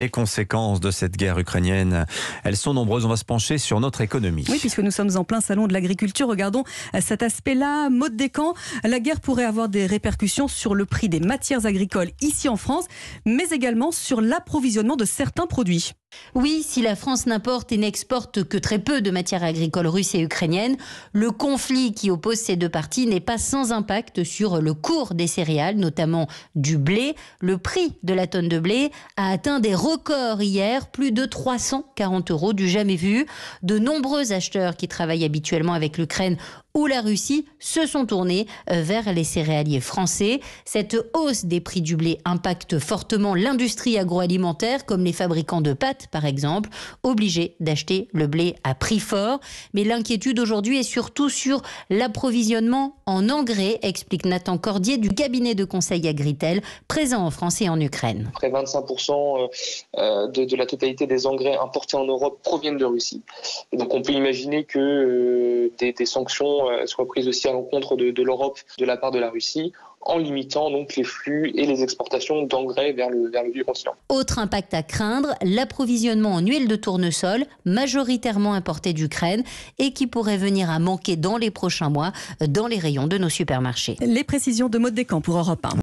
Les conséquences de cette guerre ukrainienne, elles sont nombreuses. On va se pencher sur notre économie. Oui, puisque nous sommes en plein salon de l'agriculture. Regardons cet aspect-là. Mode des camps. La guerre pourrait avoir des répercussions sur le prix des matières agricoles ici en France, mais également sur l'approvisionnement de certains produits. Oui, si la France n'importe et n'exporte que très peu de matières agricoles russes et ukrainiennes, le conflit qui oppose ces deux parties n'est pas sans impact sur le cours des céréales, notamment du blé. Le prix de la tonne de blé a atteint des records hier, plus de 340 euros du jamais vu. De nombreux acheteurs qui travaillent habituellement avec l'Ukraine ou la Russie se sont tournés euh, vers les céréaliers français. Cette hausse des prix du blé impacte fortement l'industrie agroalimentaire, comme les fabricants de pâtes par exemple, obligés d'acheter le blé à prix fort. Mais l'inquiétude aujourd'hui est surtout sur l'approvisionnement en engrais, explique Nathan Cordier du cabinet de conseil Agritel, présent en France et en Ukraine. Près 25% euh, euh, de, la totalité des engrais importés en Europe proviennent de Russie. donc on peut imaginer que des, sanctions soient prises aussi à l'encontre de l'Europe de la part de la Russie en limitant donc les flux et les exportations d'engrais vers le, vers le vieux continent. Autre impact à craindre, l'approvisionnement en huile de tournesol, majoritairement importée d'Ukraine et qui pourrait venir à manquer dans les prochains mois dans les rayons de nos supermarchés. Les précisions de Mode Camps pour Europe 1.